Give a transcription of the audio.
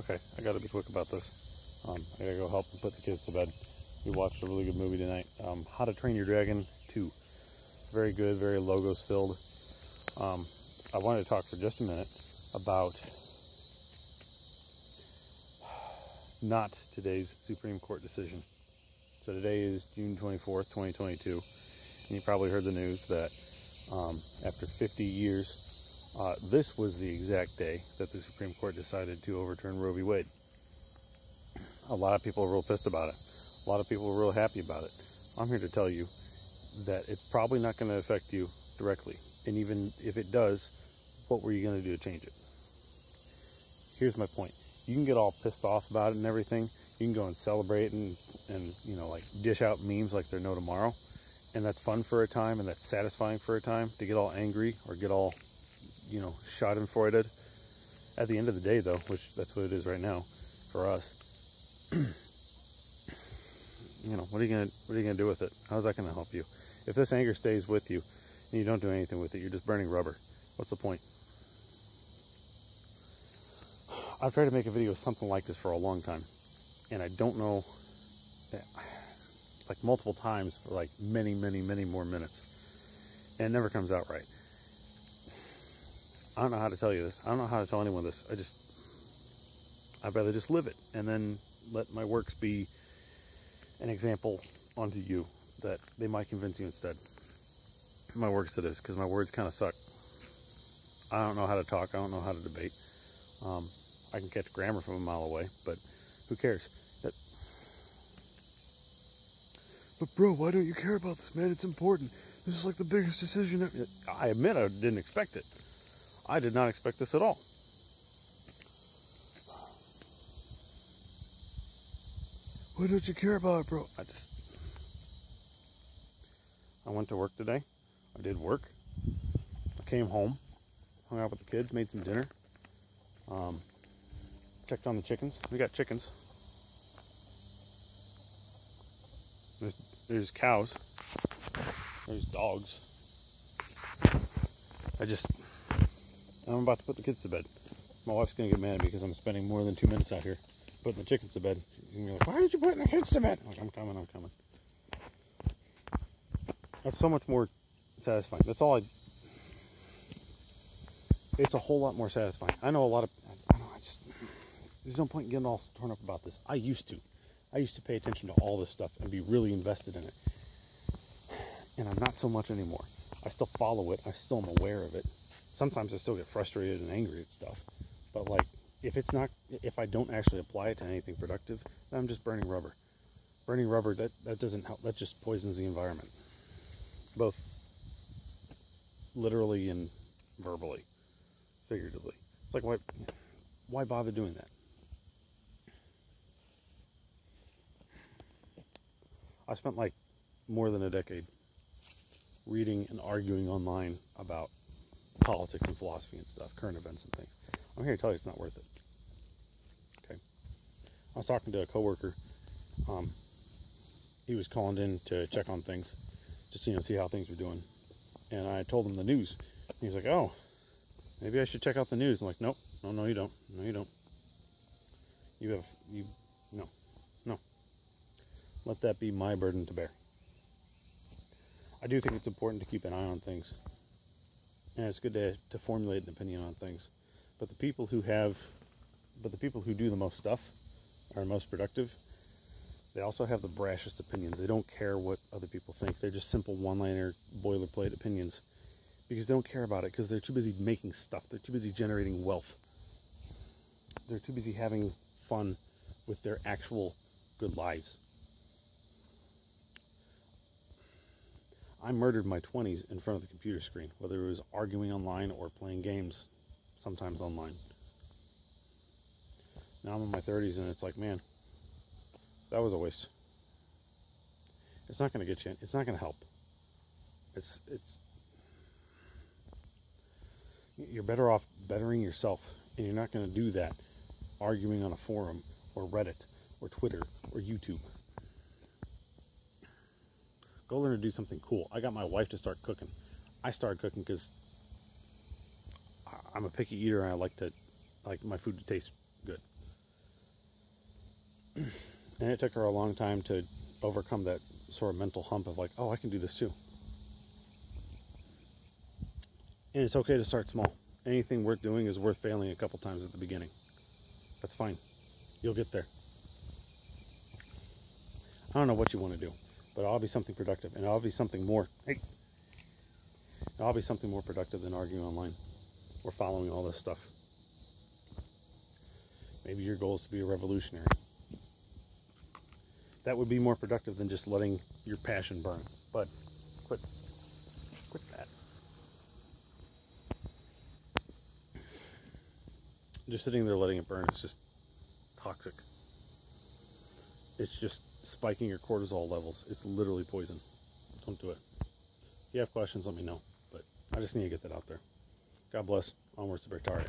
Okay, I gotta be quick about this. Um, I gotta go help put the kids to bed. We watched a really good movie tonight. Um, How to Train Your Dragon 2. Very good, very logos filled. Um, I wanted to talk for just a minute about not today's Supreme Court decision. So today is June 24th, 2022. And you probably heard the news that um, after 50 years, uh, this was the exact day that the Supreme Court decided to overturn Roe v. Wade. A lot of people are real pissed about it. A lot of people are real happy about it. I'm here to tell you that it's probably not going to affect you directly. And even if it does, what were you going to do to change it? Here's my point. You can get all pissed off about it and everything. You can go and celebrate and, and you know, like dish out memes like there's no tomorrow. And that's fun for a time and that's satisfying for a time to get all angry or get all, you know, schadenfreude. At the end of the day, though, which that's what it is right now for us, you know, what are you gonna what are you gonna do with it? How's that gonna help you? If this anger stays with you and you don't do anything with it, you're just burning rubber. What's the point? I've tried to make a video of something like this for a long time, and I don't know, like multiple times for like many, many, many more minutes, and it never comes out right. I don't know how to tell you this. I don't know how to tell anyone this. I just, I'd rather just live it and then let my works be an example onto you that they might convince you instead. My works it is, because my words kind of suck. I don't know how to talk. I don't know how to debate. Um, I can catch grammar from a mile away, but who cares? That... But bro, why don't you care about this, man? It's important. This is like the biggest decision ever. I admit I didn't expect it. I did not expect this at all. Why don't you care about it, bro? I just... I went to work today. I did work. I came home, hung out with the kids, made some dinner. Um, checked on the chickens. We got chickens. There's, there's cows. There's dogs. I just, I'm about to put the kids to bed. My wife's gonna get mad because I'm spending more than two minutes out here putting the chickens to bed. You're like, why aren't you putting the kids to bed? I'm, like, I'm coming, I'm coming. That's so much more satisfying. That's all I. It's a whole lot more satisfying. I know a lot of. I, know, I just. There's no point in getting all torn up about this. I used to. I used to pay attention to all this stuff and be really invested in it. And I'm not so much anymore. I still follow it. I still am aware of it. Sometimes I still get frustrated and angry at stuff. But like, if it's not, if I don't actually apply it to anything productive, then I'm just burning rubber. Burning rubber, that, that doesn't help. That just poisons the environment. Both literally and verbally, figuratively. It's like, why, why bother doing that? I spent like more than a decade reading and arguing online about politics and philosophy and stuff, current events and things. I'm here to tell you it's not worth it. Okay. I was talking to a coworker. Um, he was calling in to check on things, just you know, see how things were doing. And I told him the news. he was like, "Oh, maybe I should check out the news." I'm like, "Nope, no, no, you don't. No, you don't. You have you, no, no. Let that be my burden to bear." I do think it's important to keep an eye on things, and it's good to to formulate an opinion on things. But the people who have, but the people who do the most stuff are most productive. They also have the brashest opinions. They don't care what other people think. They're just simple one-liner, boilerplate opinions because they don't care about it because they're too busy making stuff. They're too busy generating wealth. They're too busy having fun with their actual good lives. I murdered my 20s in front of the computer screen, whether it was arguing online or playing games sometimes online. Now I'm in my 30s and it's like, man, that was a waste. It's not going to get you, it's not going to help. It's, it's, you're better off bettering yourself and you're not going to do that arguing on a forum or Reddit or Twitter or YouTube. Go learn to do something cool. I got my wife to start cooking. I started cooking because I'm a picky eater and I like to like my food to taste good. And it took her a long time to overcome that sort of mental hump of like, oh, I can do this too. And it's okay to start small. Anything worth doing is worth failing a couple times at the beginning. That's fine. You'll get there. I don't know what you want to do, but I'll be something productive, and I'll be something more. Hey, I'll be something more productive than arguing online or following all this stuff. Maybe your goal is to be a revolutionary. That would be more productive than just letting your passion burn. But quit, quit that. Just sitting there letting it burn is just toxic. It's just spiking your cortisol levels. It's literally poison. Don't do it. If you have questions, let me know. But I just need to get that out there. God bless. Onwards to Bertaria.